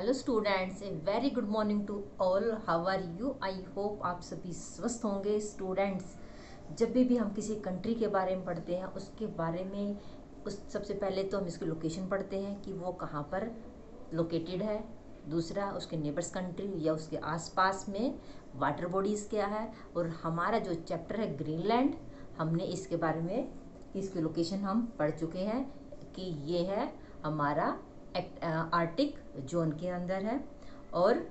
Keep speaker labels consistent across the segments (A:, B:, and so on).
A: Hello students a very good morning to all how are you I hope आप सभी स्वस्थ होंगे students जब भी भी हम किसी कंट्री के बारे में पढ़ते हैं, उसके बारे में, उस सबसे पहले तो हम इसकी लोकेशन पढ़ते हैं कि वो कहाँ पर लोकेटेड है। दूसरा, उसके नेबर्स कंट्री या उसके आसपास में वाटर बॉडीज़ क्या है। और हमारा जो चैप्टर है ग्रीनलैंड हमने इसके बारे में, इसकी लोकेशन हम पढ़ चुके हैं कि ये है हमारा आर्टिक जोन के अंदर है और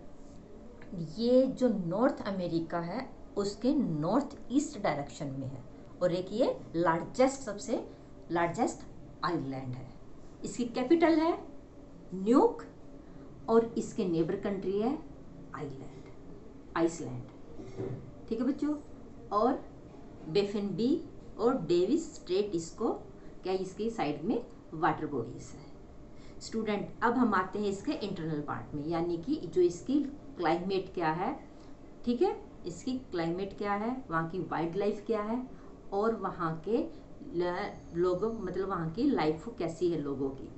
A: ये जो नॉर्थ अमेरिका है, उसके नॉर्थ ईस्ट डायरेक्शन में है और एक ये लार्जेस्ट सबसे लार्जेस्ट आइलैंड है। इसकी कैपिटल है न्यूक और इसके नेबर कंट्री है आइलैंड आइसलैंड ठीक है बच्चों? और बेफिन बी और डेविस स्ट्रेट इसको, क्या इसकी साइड में वाटर बॉडीज है। स्टूडेंट अब हम आते हैं इसके इंटरनल पार्ट में, यानी कि जो इसकी क्लाइमेट क्या है, ठीक है? इसकी क्लाइमेट क्या है, वहाँ की वाइल्ड लाइफ क्या है, और वहाँ के लोगों मतलब वहाँ की लाइफ कैसी है लोगों की,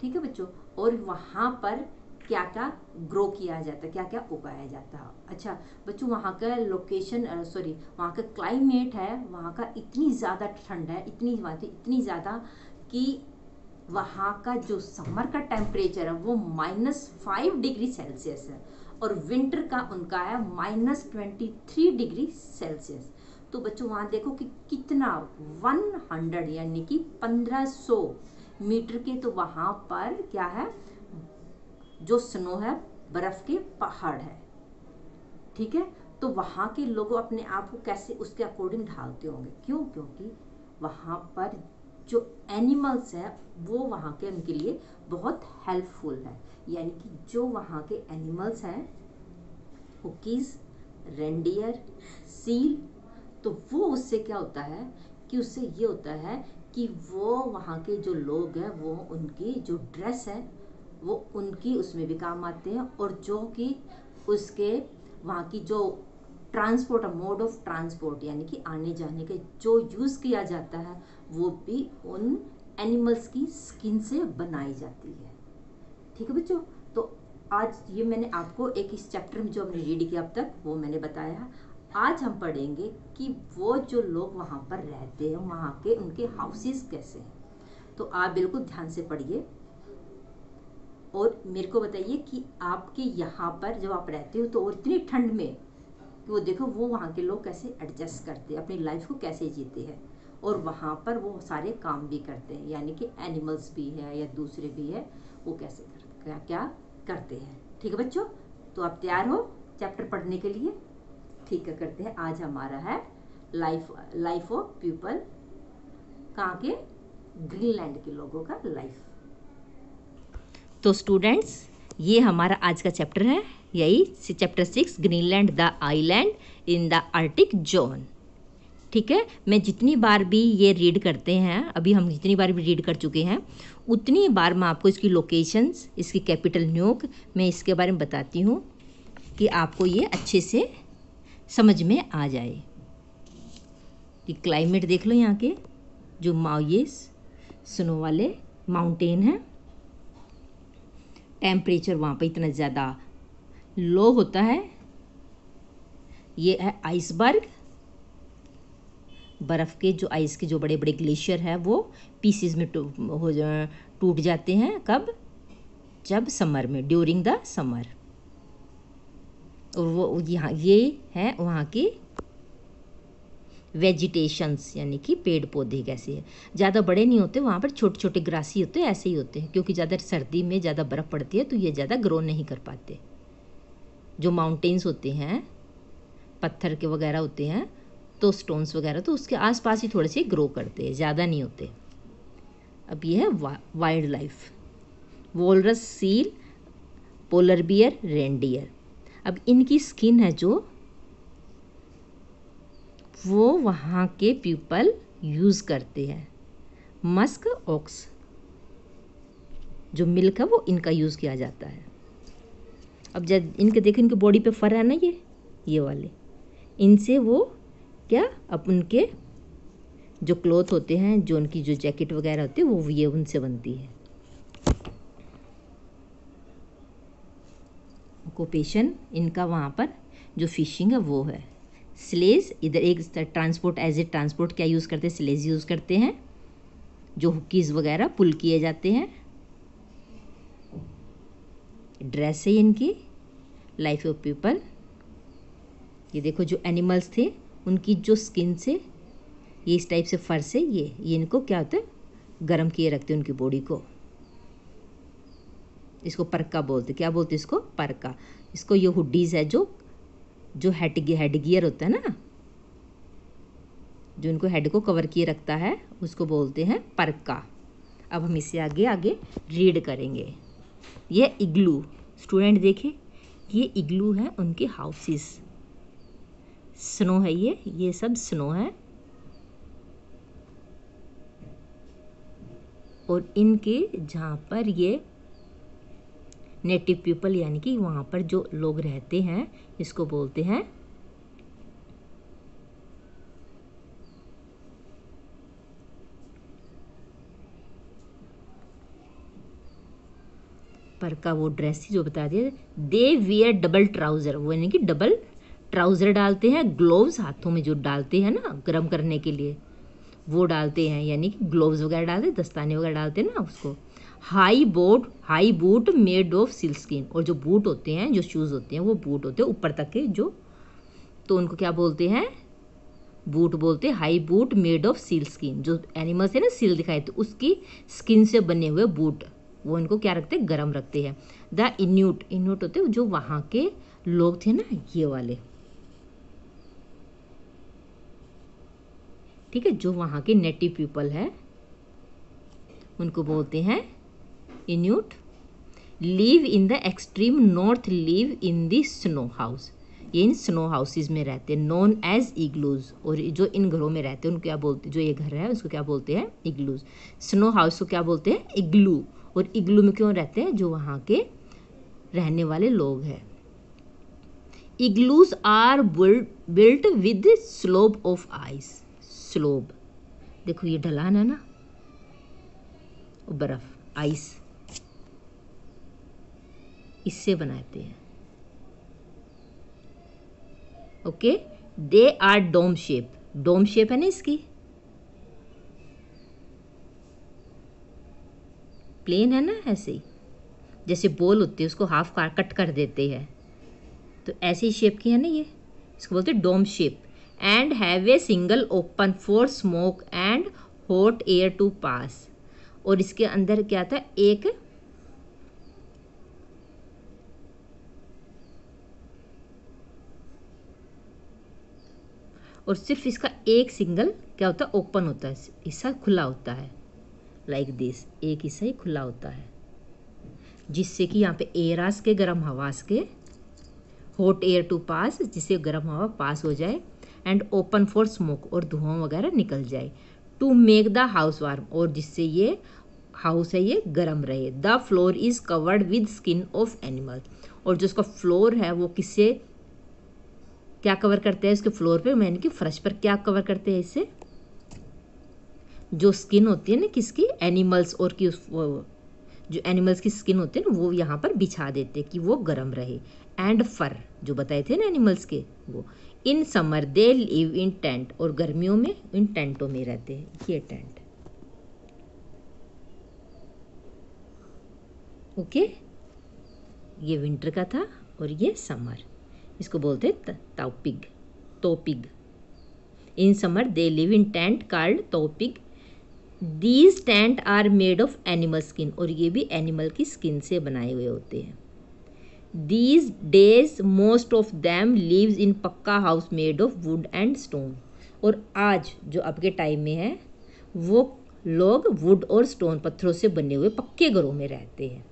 A: ठीक है बच्चों? और वहाँ पर क्या क्या ग्रो किया जाता है क्या क्या उगाया जाता। है अच्छा बच्चों, वहाँ का लोकेशन सॉरी वहाँ का क्लाइमेट है, वहाँ का इतनी ज़्यादा ठंड है, इतनी इतनी ज़्यादा कि वहाँ का जो समर का टेम्परेचर है, वो माइनस फाइव डिग्री सेल्सियस है और विंटर का उनका है minus twenty three degree Celsius तो बच्चों, वहाँ देखो कि कितना वन हंड्रेड यानी कि पंद्रह सौ मीटर के तो वहाँ पर क्या है? जो स्नो है, बर्फ़ के पहाड़ है। ठीक है? तो वहाँ के लोग अपने आप को कैसे, उसके अकॉर्डिंग ढालते होंगे। क्यों? क्योंकि वहाँ पर जो एनिमल्स हैं, वो वहाँ के उनके लिए बहुत हेल्पफुल है। यानी कि जो वहाँ के एनिमल्स हैं कुकीज़ रेंडियर सील तो वो उससे क्या होता है कि उससे ये होता है कि वो वहाँ के जो लोग हैं, वो उनकी जो ड्रेस है, वो उनकी उसमें भी काम आते हैं और जो कि उसके वहाँ की जो ट्रांसपोर्ट मोड ऑफ़ ट्रांसपोर्ट यानी कि आने जाने के जो यूज़ किया जाता है, वो भी उन एनिमल्स की स्किन से बनाई जाती है। ठीक है बच्चों? तो आज ये मैंने आपको एक इस चैप्टर में जो हमने रीड किया अब तक, वो मैंने बताया आज हम पढ़ेंगे कि वो जो लोग वहाँ पर रहते हैं, वहाँ के उनके हाउसेस कैसे हैं। तो आप बिल्कुल ध्यान से पढ़िए। और मेरे को बताइए कि आपके यहाँ पर जब आप रहते हो तो इतनी ठंड में कि वो देखो, वो वहाँ के लोग कैसे एडजस्ट करते हैं, अपनी लाइफ को कैसे जीते हैं। और वहाँ पर वो सारे काम भी करते हैं, यानी कि एनिमल्स भी है या दूसरे भी है, वो कैसे करते क्या क्या करते हैं। ठीक है बच्चों? तो आप तैयार हो चैप्टर पढ़ने के लिए? ठीक है, करते हैं। आज हमारा है लाइफ लाइफ ऑफ़ पीपल कहाँ के? ग्रीनलैंड के लोगों का लाइफ तो स्टूडेंट्स ये हमारा आज का चैप्टर है। यही chapter six Greenland the island in the Arctic zone ठीक है? मैं जितनी बार भी ये रीड करते हैं, अभी हम जितनी बार भी रीड कर चुके हैं, उतनी बार मैं आपको इसकी लोकेशंस इसकी कैपिटल न्यूक मैं इसके बारे में बताती हूँ कि आपको ये अच्छे से समझ में आ जाए। कि क्लाइमेट देख लो यहाँ के, जो माओ स्नो वाले माउंटेन हैं। टेम्परेचर वहाँ पे इतना ज़्यादा लो होता है। ये है आइसबर्ग बर्फ़ के जो आइस के जो बड़े बड़े ग्लेशियर है, वो पीसीज में हो टूट जाते हैं कब? जब समर में ड्यूरिंग द समर और वो यहाँ, ये है वहाँ की वेजिटेशंस यानी कि पेड़ पौधे कैसे हैं। ज़्यादा बड़े नहीं होते वहाँ पर छोटे छोटे ग्रासी होते हैं ऐसे ही होते हैं क्योंकि ज़्यादा सर्दी में ज़्यादा बर्फ़ पड़ती है तो ये ज़्यादा ग्रो नहीं कर पाते। जो माउंटेन्स होते हैं पत्थर के वगैरह होते हैं तो स्टोन्स वगैरह तो उसके आसपास ही थोड़े से ग्रो करते हैं ज़्यादा नहीं होते। अब ये है वा, wild life walrus seal polar bear reindeer अब इनकी स्किन है जो वो वहाँ के पीपल यूज़ करते हैं। मस्क ऑक्स जो मिल्क है, वो इनका यूज़ किया जाता है। अब जब इनके देखो, इनके बॉडी पे फर है ना ये ये वाले, इनसे वो क्या, अब उनके जो क्लोथ होते हैं, जो उनकी जो जैकेट वगैरह होती है, वो, ये उनसे बनती है। ऑक्यूपेशन इनका वहाँ पर जो फिशिंग है, वो है। स्लेज इधर एक ट्रांसपोर्ट एज ए ट्रांसपोर्ट क्या यूज़ करते हैं? स्लेज यूज़ करते हैं, जो हुकीज़ वगैरह पुल किए जाते हैं। ड्रेस है इनकी लाइफ ऑफ़ पीपल ये देखो जो एनिमल्स थे, उनकी जो स्किन से, ये इस टाइप से फर से, ये ये इनको क्या होता है? गर्म किए रखते हैं उनकी बॉडी को। इसको परका बोलते क्या बोलते इसको? परका। इसको ये हुडीज़ है जो जो हेड हेड गियर होता है ना, जो इनको हेड को कवर किए रखता है, उसको बोलते हैं परका। अब हम इसे आगे आगे रीड करेंगे। ये इग्लू स्टूडेंट देखे, ये इग्लू है उनके हाउसेस स्नो है ये ये सब स्नो है। और इनके जहाँ पर ये नेटिव पीपल यानी कि वहाँ पर जो लोग रहते हैं, इसको बोलते हैं पर का वो ड्रेस जो बता दिया दे वियर डबल ट्राउज़र वो यानी कि डबल ट्राउज़र डालते हैं ग्लोव्स हाथों में जो डालते हैं ना, गर्म करने के लिए, वो डालते हैं, यानी कि ग्लोव्स वगैरह डालते दस्ताने वगैरह डालते हैं ना उसको। High boat, high boot made of silk skin और जो बूट होते हैं, जो शूज़ होते हैं, वो बूट होते हैं ऊपर तक के जो तो उनको क्या बोलते हैं? बूट बोलते हैं, high boot made of seal skin जो एनिमल्स है ना सील दिखाई तो उसकी स्किन से बने हुए बूट, वो इनको क्या रखते हैं? गर्म रखते हैं। द इन्यूट इन्यूट होते जो वहाँ के लोग थे ना, ये वाले। ठीक है, जो वहाँ के नेटिव पीपल है, उनको बोलते हैं Inuit live in the extreme north live in the snow house ये इन स्नो हाउसेज में रहते हैं नॉन एज इग्लूज और जो इन घरों में रहते हैं, उनको क्या बोलते हैं जो ये घर है, उसको क्या बोलते हैं? इग्लूज स्नो हाउस को क्या बोलते हैं? इग्लू और इग्लू में क्यों रहते हैं? जो वहाँ के रहने वाले लोग हैं. Igloos are built with slabs of ice slabs देखो ये ढलान है ना? बर्फ़. आइस इससे बनाते हैं। Okay? They are dome shape dome shape है ना इसकी? प्लेन है ना ऐसे ही? जैसे बोल होती है, उसको हाफ़ कार कट कर देते हैं। तो ऐसे ही शेप की है ना ये? इसको बोलते हैं dome shape and have a single open for smoke and hot air to pass और इसके अंदर क्या था? एक और सिर्फ़ इसका एक सिंगल क्या होता है ओपन होता है। हिस्सा खुला होता है। लाइक like दिस एक हिस्सा ही खुला होता है। जिससे कि यहाँ पे एयरास के, गर्म हवास के हॉट एयर टू पास जिससे गर्म हवा पास हो जाए एंड ओपन फॉर स्मोक और धुआँ वगैरह निकल जाए। To make the house warm और जिससे ये हाउस है, ये गर्म रहे। The floor is covered with skin of animal और जो उसका फ्लोर है, वो किससे क्या कवर करते हैं इसके फ्लोर पे? मैंने कि फर्श पर क्या कवर करते हैं इससे जो स्किन होती है ना किसकी? एनिमल्स और की जो एनिमल्स की स्किन होती है ना, वो यहाँ पर बिछा देते कि वो गर्म रहे। एंड फर जो बताए थे ना एनिमल्स के, वो। In summer they live in tent और गर्मियों में इन टेंटों में रहते हैं। ये टेंट ओके ये विंटर का था और ये समर इसको बोलते हैं tupiq tupiq in summer they live in tent called tupiq. These tent are made of animal skin और ये भी एनिमल की स्किन से बनाए हुए होते हैं। These days most of them lives in pucca house made of wood and stone और आज, जो अब के टाइम में है, वो लोग वुड और स्टोन पत्थरों से बने हुए पक्के घरों में रहते हैं।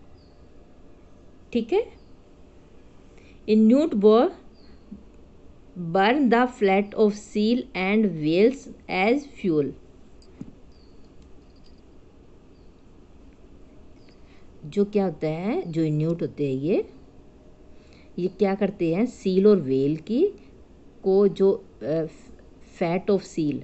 A: ठीक है? इन न्यूट बो burn the flat of seal and whales as fuel जो क्या होता है, जो इन्यूट होते हैं ये ये क्या करते हैं सील और वेल की, को जो फैट ऑफ़ सील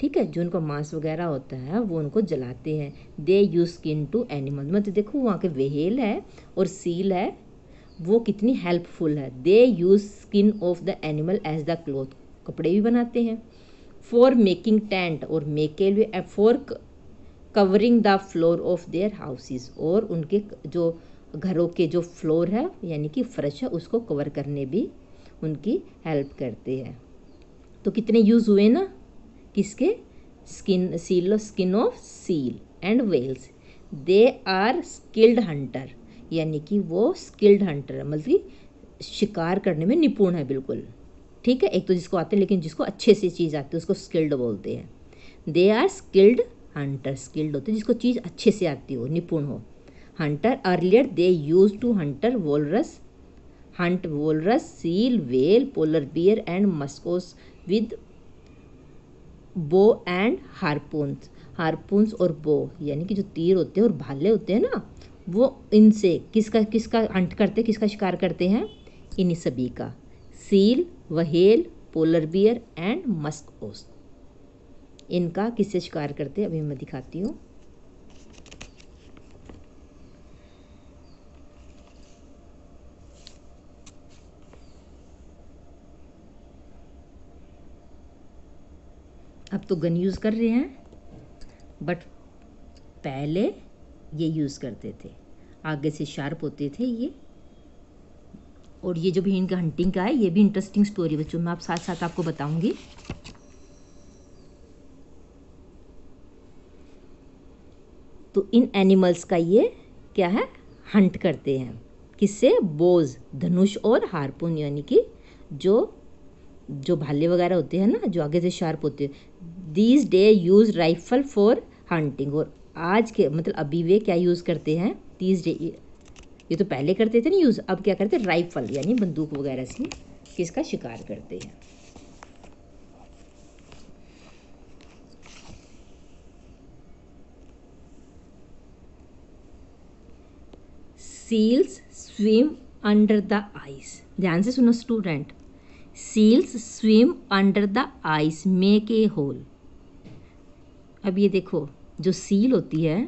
A: ठीक है, जो उनका मांस वगैरह होता है, वो उनको जलाते हैं। They use skin to animal मतलब देखो, वहाँ के वेहेल है और सील है वो कितनी हेल्पफुल है। They use skin of the animal as the cloth कपड़े भी बनाते हैं। फॉर मेकिंग टेंट और मेक लिए for covering the floor of their houses और उनके जो घरों के जो फ्लोर है, यानी कि फर्श है, उसको कवर करने भी उनकी हेल्प करते हैं। तो कितने यूज़ हुए ना? किसके? Skin seal skin of seal and whales they are skilled hunter यानी कि वो स्किल्ड हंटर है मतलब कि शिकार करने में निपुण है बिल्कुल। ठीक है? एक तो जिसको आते हैं, लेकिन जिसको अच्छे से चीज़ आती है, उसको स्किल्ड बोलते हैं। They are skilled hunter skilled होते हैं, जिसको चीज़ अच्छे से आती हो, निपुण हो। Hunter earlier they use to hunter walrus hunt walrus seal whale polar bear and muskox with bow and harpoons harpoons और बो यानी कि जो तीर होते हैं और भाले होते हैं ना वो इनसे किसका किसका हंट करते, किसका शिकार करते हैं? इन सभी का। Seal, whale, polar bear and muskox इनका किससे शिकार करते अभी मैं दिखाती हूँ। अब तो गन यूज़ कर रहे हैं, बट पहले ये यूज़ करते थे। आगे से शार्प होते थे ये। और ये जो भी इनका हंटिंग का है, ये भी इंटरेस्टिंग स्टोरी बच्चों, मैं आप साथ साथ आपको बताऊँगी। तो इन एनिमल्स का ये क्या है? हंट करते हैं। किससे? बोज धनुष और हारपून, यानी कि जो जो भाले वगैरह होते हैं ना, जो आगे से शार्प होते हैं। These day use rifle for hunting और आज के मतलब अभी वे क्या यूज़ करते हैं? दीज डे ये तो पहले करते थे ना यूज़, अब क्या करते राइफल यानी बंदूक वगैरह से किसका शिकार करते हैं। Seals swim under the ice ध्यान से सुनो student seals swim under the ice make a hole अब ये देखो, जो सील होती है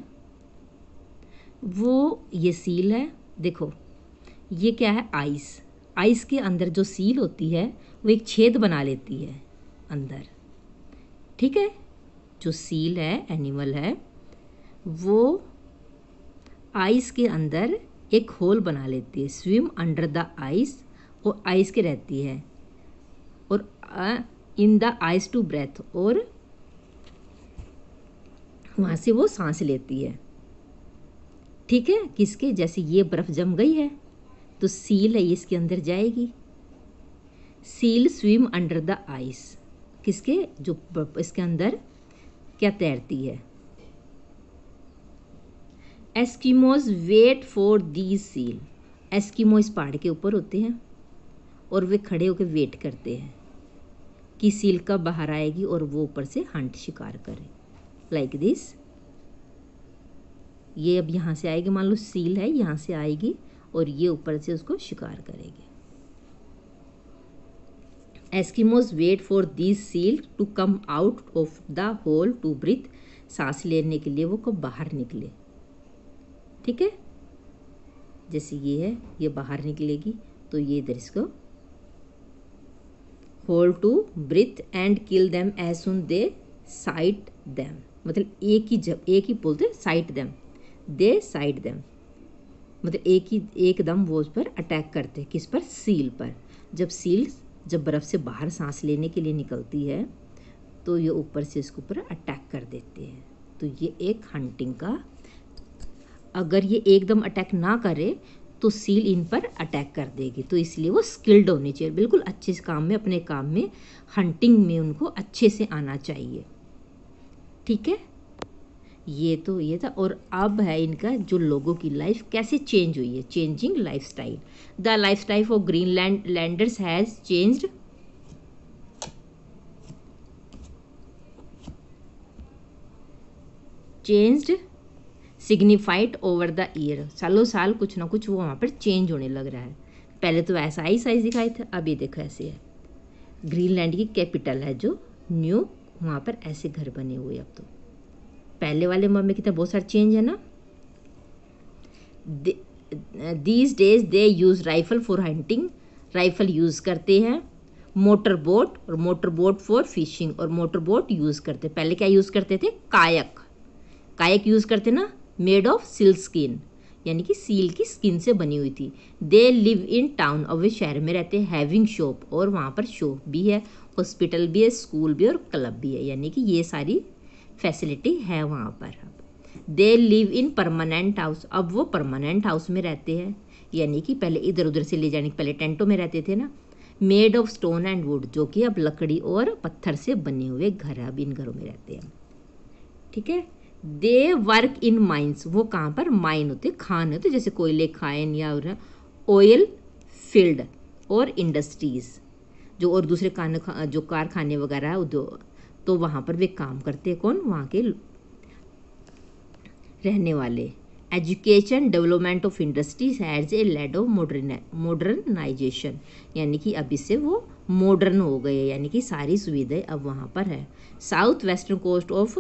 A: वो ये सील है, देखो, ये क्या है? आइस आइस के अंदर जो सील होती है, वो एक छेद बना लेती है अंदर। ठीक है? जो सील है एनिमल है, वो आइस के अंदर एक होल बना लेती है। स्विम अंडर द आइस और आइस के रहती है। और in the ice to breathe और वहाँ से वो सांस लेती है। ठीक है? किसके? जैसे ये बर्फ़ जम गई है तो सील है इसके अंदर जाएगी। Seal swim under the ice किसके? जो इसके अंदर क्या तैरती है? Eskimos wait for the seal Eskimo इस पहाड़ के ऊपर होते हैं और वे खड़े होकर वेट करते हैं कि सील कब बाहर आएगी और वो ऊपर से हंट शिकार करे। लाइक दिस ये अब यहाँ से आएगी, मान लो सील है, यहाँ से आएगी और ये ऊपर से उसको शिकार करेगी। Eskimos wait for this seal to come out of the hole to breathe सांस लेने के लिए वो कब बाहर निकले? ठीक है? जैसे ये है, ये बाहर निकलेगी तो ये इधर इसको hold to breathe and kill them as soon they sight them मतलब एक ही जब, एक ही बोलते sight them they side them. मतलब एक ही, एकदम वो उस पर अटैक करते हैं, किस पर? सील पर। जब सील, जब बर्फ़ से बाहर सांस लेने के लिए निकलती है तो ये ऊपर से इसके ऊपर अटैक कर देते हैं। तो ये एक हंटिंग का, अगर ये एकदम अटैक ना करे तो सील इन पर अटैक कर देगी। तो इसलिए वो स्किल्ड होनी चाहिए। बिल्कुल अच्छे से काम में, अपने काम में हंटिंग में उनको अच्छे से आना चाहिए। ठीक है? ये तो ये था। और अब है इनका जो लोगों की लाइफ कैसे चेंज हुई है? Changing lifestyle the lifestyle of Greenland landers has changed changed signified over the year सालों साल कुछ ना कुछ वो वहाँ पर चेंज होने लग रहा है। पहले तो ऐसा ही साइज़ दिखाई था अब ये देखो ऐसे है। ग्रीनलैंड की कैपिटल है जो न्यू वहाँ पर ऐसे घर बने हुए अब तो। पहले वाले में की तरह बहुत सारे चेंज है ना? These days they use rifle for hunting rifle use करते हैं मोटर बोट और मोटर बोट फॉर फिशिंग और मोटर बोट यूज़ करते पहले क्या यूज़ करते थे? कायक। कायक यूज़ करते ना? मेड ऑफ़ सिल्क स्किन यानी कि सील की स्किन से बनी हुई थी। दे लिव इन टाउन और वे शहर में रहते हैं। हैविंग शॉप और वहाँ पर शॉप भी है हॉस्पिटल भी है स्कूल भी और क्लब भी है। यानी कि ये सारी फैसिलिटी है वहाँ पर they live in permanent house अब वो परमानेंट हाउस में रहते हैं। यानी कि पहले इधर उधर से ले जाने के पहले टेंटों में रहते थे ना। Made of stone and wood जो कि अब लकड़ी और पत्थर से बने हुए घर अब इन घरों में रहते हैं। ठीक है? दे वर्क इन माइंस वो कहाँ पर? माइन होते, खान होते, जैसे कोयले खान या ऑयल फ़ील्ड और इंडस्ट्रीज़ जो और दूसरे कान जो कारखाने वगैरह उद्योग तो वहाँ पर वे काम करते कौन? वहाँ के रहने वाले। Education development of industries has a led of modern modernization यानी कि अब इससे वो मॉडर्न हो गए यानी कि सारी सुविधाएँ अब वहाँ पर है। South western coast of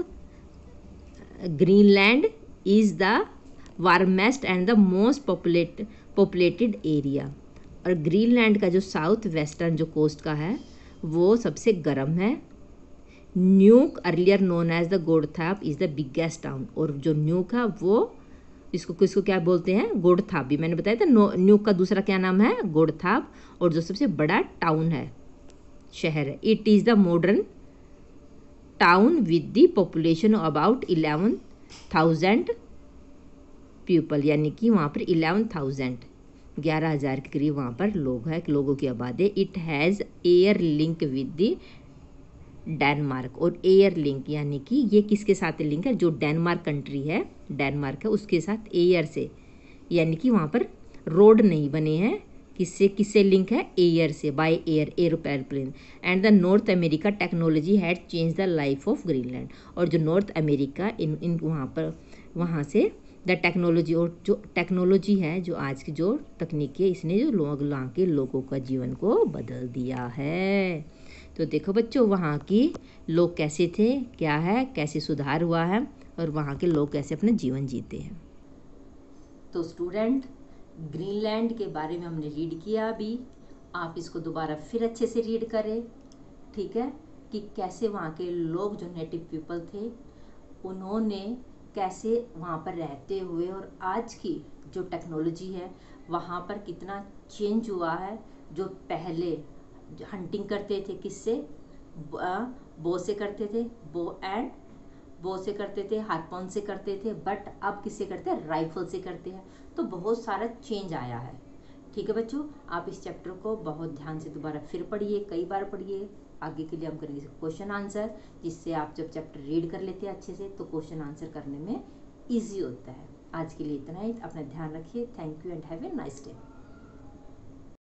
A: Greenland is the warmest and the most populate populated area और ग्रीनलैंड का जो साउथ वेस्टर्न जो कोस्ट का है, वो सबसे गर्म है। Nuuk earlier known as the Godthab is the biggest town और जो न्यूक है, वो इसको, किसको क्या बोलते हैं? गोडथाप भी। मैंने बताया था न्यूक का दूसरा क्या नाम है? गोडथाप और जो सबसे बड़ा टाउन है, शहर है। It is the modern town with the population about eleven thousand people यानी कि वहाँ पर इलेवन थाउज़ेंड ग्यारह हज़ार के करीब वहाँ पर लोग हैं, लोगों की आबादी। It has air link with the Denmark और एयर लिंक, यानी कि ये किसके साथ लिंक है? जो डेनमार्क कंट्री है, डेनमार्क है, उसके साथ एयर से, यानी कि वहाँ पर रोड नहीं बने हैं। किससे किससे लिंक है? एयर से by air air airplane and the North America technology had change the life of Greenland और जो नॉर्थ अमेरिका इन इन वहाँ पर, वहाँ से द टेक्नोलॉजी और जो टेक्नोलॉजी है, जो आज की जो तकनीकी है, इसने जो लोग के लोगों का जीवन को बदल दिया है। तो देखो बच्चों, वहाँ की लोग कैसे थे, क्या है, कैसे सुधार हुआ है और वहाँ के लोग कैसे अपना जीवन जीते हैं। तो स्टूडेंट, ग्रीनलैंड के बारे में हमने रीड किया अभी। आप इसको दोबारा फिर अच्छे से रीड करें, ठीक है? कि कैसे वहाँ के लोग जो नेटिव पीपल थे, उन्होंने कैसे वहाँ पर रहते हुए और आज की जो टेक्नोलॉजी है, वहाँ पर कितना चेंज हुआ है जो पहले हंटिंग करते थे किससे? बो से करते थे। बो एंड बो से करते थे, हाथ पाउन से करते थे बट अब किससे करते हैं? राइफल से करते हैं। तो बहुत सारा चेंज आया है। ठीक है बच्चों? आप इस चैप्टर को बहुत ध्यान से दोबारा फिर पढ़िए, कई बार पढ़िए। आगे के लिए हम करेंगे क्वेश्चन आंसर जिससे आप जब चैप्टर रीड कर लेते हैं अच्छे से तो क्वेश्चन आंसर करने में ईजी होता है। आज के लिए इतना ही। अपना ध्यान रखिए। Thank you and have a nice day